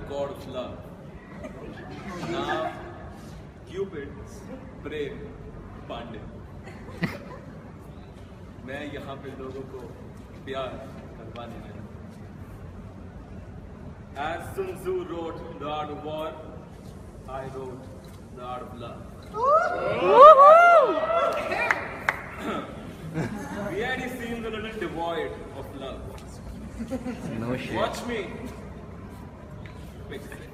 god of love. Now, Cupid's brave Pandit. मैं यहाँ पे लोगों को प्यार करवाने आया As Sun Tzu wrote the art of war, I wrote the art of love. Reality seems a little devoid of love. No shit. Watch me. Fix it.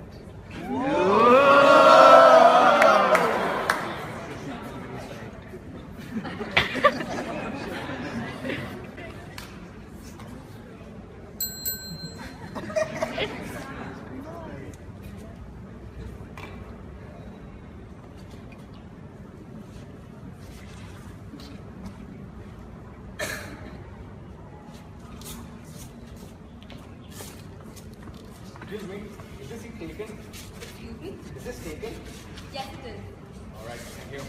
Excuse me, is this seat taken? Excuse me? Is this taken? Yes, it is. Alright, thank you.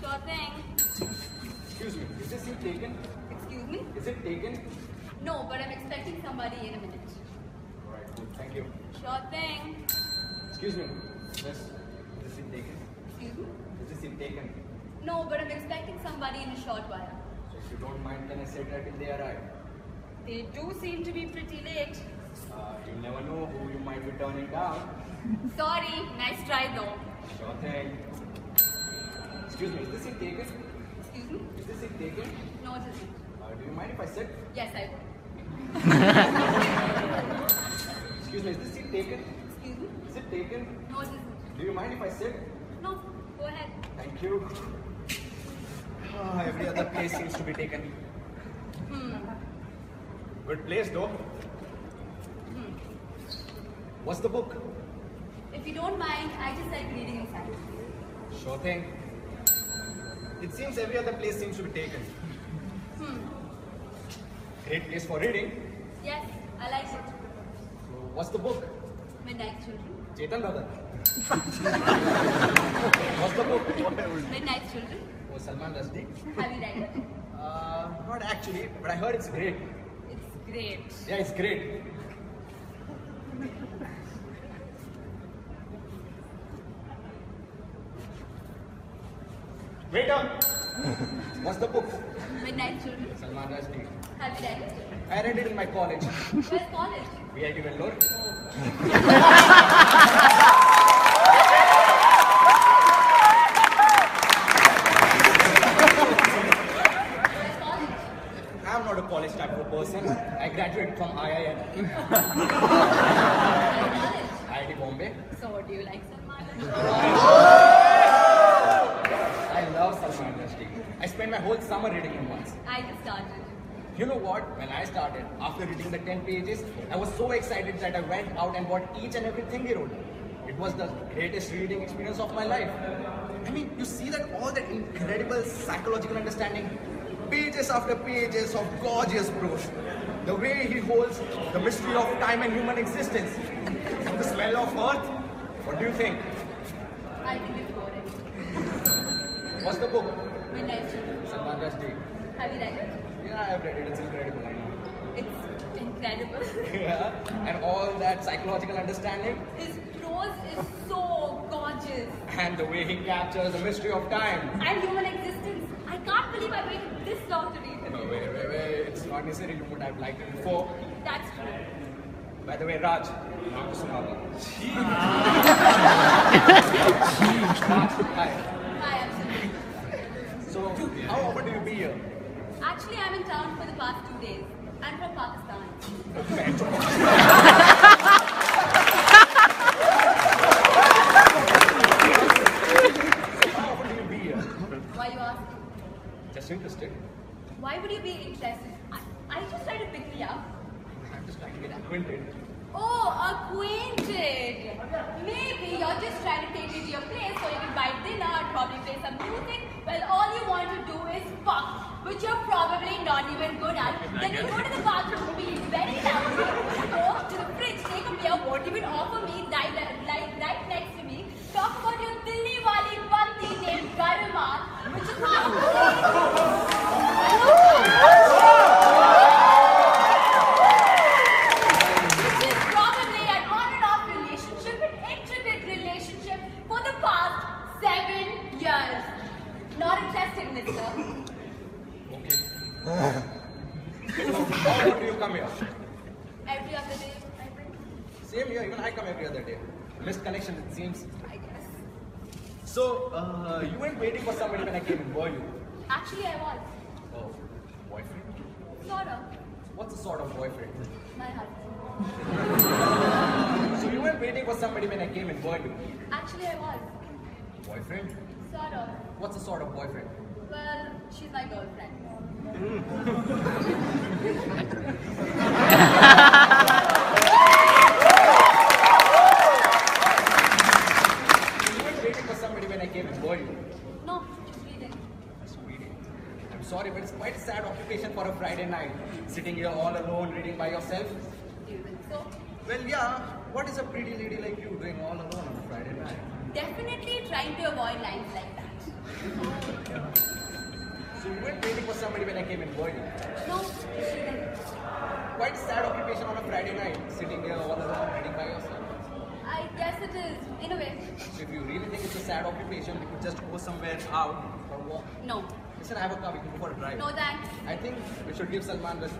Sure thing. Excuse me, is this seat taken? Excuse me? Is it taken? No, but I'm expecting somebody in a minute. Alright, cool, thank you. Sure thing. Excuse me, yes, is this seat taken? Excuse me? Is this seat taken? No, but I'm expecting somebody in a short while. So if you don't mind, can I sit right till they arrive? They do seem to be pretty late. Uh, you never know who you might be turning down. Sorry, nice try though. Sure thing. Excuse me, is this seat taken? Excuse me? Is this seat taken? No, it isn't. Uh, do you mind if I sit? Yes, I will. Excuse me, is this seat taken? Excuse me? Is it taken? No, it isn't. Do you mind if I sit? No, go ahead. Thank you. Ah, every other place seems to be taken. Hmm. Good place though. What's the book? If you don't mind, I just like reading inside. Sure thing. It seems every other place seems to be taken. Hmm. Great place for reading. Yes, I like it. So what's the book? Midnight Children. Chetan Bhagat. what's the book? Midnight Children. Oh, Salman Rushdie. Have you read it? Uh, not actually, but I heard it's great. It's great. Yeah, it's great. Waiter! What's the book? Midnight Children. Salman Rushdie. Have you read it? I read it in my college. Where's college? VIT Vellore. Where's college? I'm not a college type of person. I graduated from IIM. Where's college? IIT Bombay. So, do you like Salman? I love Salman Rushdie. I spent my whole summer reading him once. I just started. You know what? When I started, after reading the 10 pages, I was so excited that I went out and bought each and everything he wrote. It was the greatest reading experience of my life. I mean, you see that all that incredible psychological understanding, pages after pages of gorgeous prose. The way he holds the mystery of time and human existence, and the smell of earth. What do you think? I think it's boring. What's the book? Midnight Children. Salman Rushdie. Have you read it? Yeah, I've read it. It's incredible. I know. It's incredible. Yeah, and all that psychological understanding, His prose is so gorgeous. and the way he captures the mystery of time. And human existence. I can't believe I waited this long to read No, it. wait, wait, wait. It's not necessarily what I've liked it before. That's true. By the way, Raj, not to Sumala. Raj, hi. Hi, I'm Sunil. So, how often do you be here? Actually, I'm in town for the past two days. I'm from Pakistan. How often do you be here? Why you asking? Just interested. Why would you be interested? I, I just try to pick me up. I'm just trying to get acquainted. Acquainted. Maybe you're just trying to take me to your place so you can buy dinner and probably play some music. Well, all you want to do is fuck, which you're probably not even good at. Then you go to the bathroom, be very loudly, go to the fridge, take a beer, won't even offer me, right, right, right next to me, How do you come here? Every other day. Same here, even I come every other day. Missed connection, it seems. I guess. So, uh, you weren't waiting for somebody when I came in, were you? Actually, I was. Oh, boyfriend? Sort of. What's a sort of boyfriend? My husband. So, you weren't waiting for somebody when I came in, were you? Actually, I was. Boyfriend? Sort of. What's a sort of boyfriend? Well, she's my girlfriend. You weren't waiting for somebody when I came in, were you? No, just reading. Just reading. I'm sorry, but it's quite a sad occupation for a Friday night. Sitting here all alone, reading by yourself. Do you think so? Well, yeah. What is a pretty lady like you doing all alone on a Friday night? Definitely trying to avoid lines like that. So you weren't waiting for somebody when I came in, were you? No. Quite a sad occupation on a Friday night, sitting here all alone, reading by yourself. I guess it is, in a way. So if you really think it's a sad occupation, we could just go somewhere out for a walk. No. Listen, I have a car, we can go for a drive. No thanks. I think we should give Salman the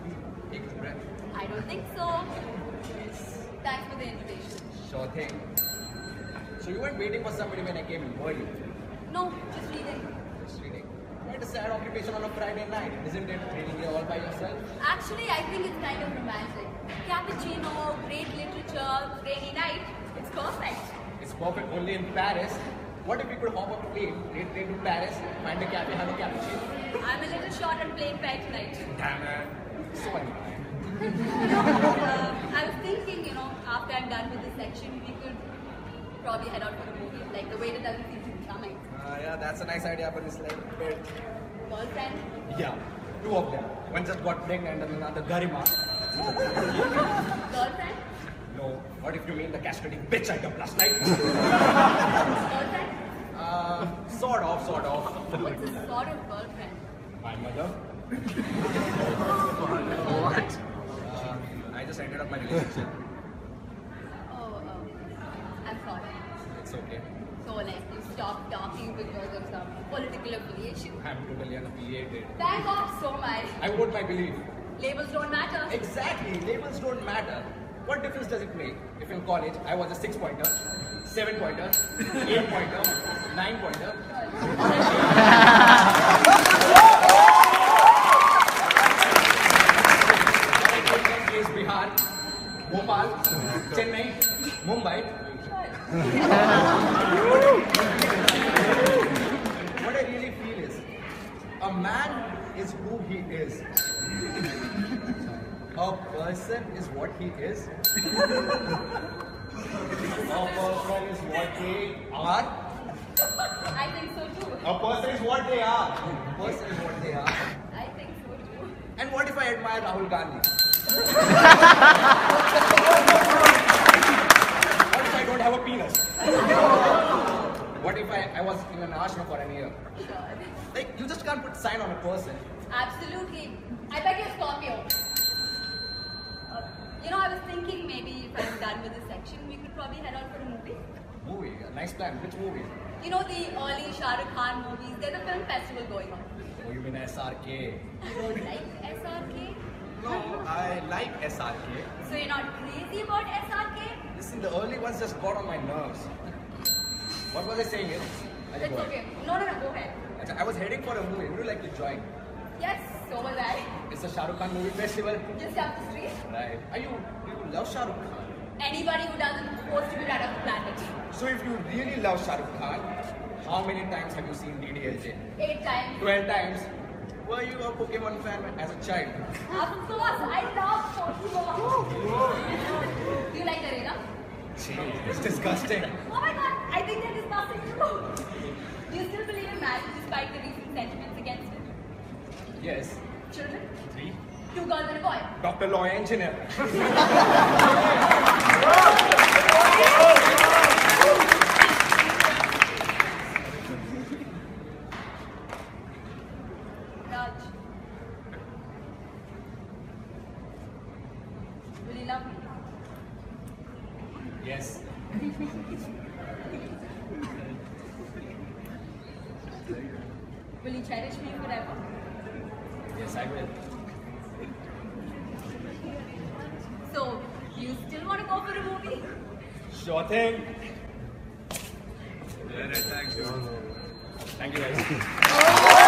take his breath. I don't think so. Thanks for the invitation. Sure thing. So you weren't waiting for somebody when I came in, were you? No, just reading. Just reading. Quite a sad occupation on a Friday night, isn't it? Reading here all by yourself. Actually, I think it's kind of romantic. Cappuccino, great literature, rainy night. It's perfect. It's perfect only in Paris. What if we could hop a plane, straight train to Paris, find a cafe, have a cappuccino? I'm a little short on plane fare tonight. Damn it. So annoying. You know, uh, I was thinking, you know, after I'm done with this section, we could probably head out for a movie. Like the waiter doesn't seem to be coming. Uh, yeah, that's a nice idea, but it's like bit. Girlfriend? Yeah, two of them. One just got pregnant and another Garima. Girlfriend? No, what if you mean the castrating bitch item last night? Girlfriend? uh, sort of, sort of. What's a sort of girlfriend? My mother. What? Uh, I just ended up my relationship. Oh, oh. I'm sorry. It's okay. So, like, you stopped talking because of some political affiliation. I'm totally unaffiliated. Thank God so much. I vote my belief. Labels don't matter. Exactly, labels don't matter. What difference does it make if in college I was a six pointer, seven pointer, eight pointer, nine pointer? A person is what they are. I think so too. A person is what they are. A person is what they are. I think so too. And what if I admire Rahul Gandhi? what if I don't have a penis? what if I, I was in an ashram for a year? Sure. Like, you just can't put sign on a person. Absolutely. I bet you're Scorpio. Uh, you know, I was thinking maybe if I'm done with this section, we could probably head out for a movie. Movie, a nice plan. Which movie? You know the early Shah Rukh Khan movies, there's a film festival going on. Oh, you mean SRK? You don't like SRK? No, I like SRK. So you're not crazy about SRK? Listen, the early ones just got on my nerves. What was I saying? It's okay. No, no, no, go ahead. I was heading for a movie. Would you like to join? Yes, so was I. It's a Shah Rukh Khan movie festival. Just up the street. Right. Are you, do you love Shah Rukh Khan? Anybody who doesn't supposed to be right off the planet. So if you really love Shah Rukh Khan, how many times have you seen DDLJ? Eight times. 12 times. Were you a Pokemon fan as a child? Ah, of course, I love Pokemon. Do you like Arena? It's disgusting. Oh my god, I think they're discussing too. Do you still believe in marriage despite the recent sentiments against it? Yes. Children? Three. Two girls and a boy. Doctor, lawyer, engineer. Raj. Will you love me? Yes. Will you cherish me forever? Yes, Yes, I will. So, you still want to go for a movie? Sure thing. Thank you. Thank you guys.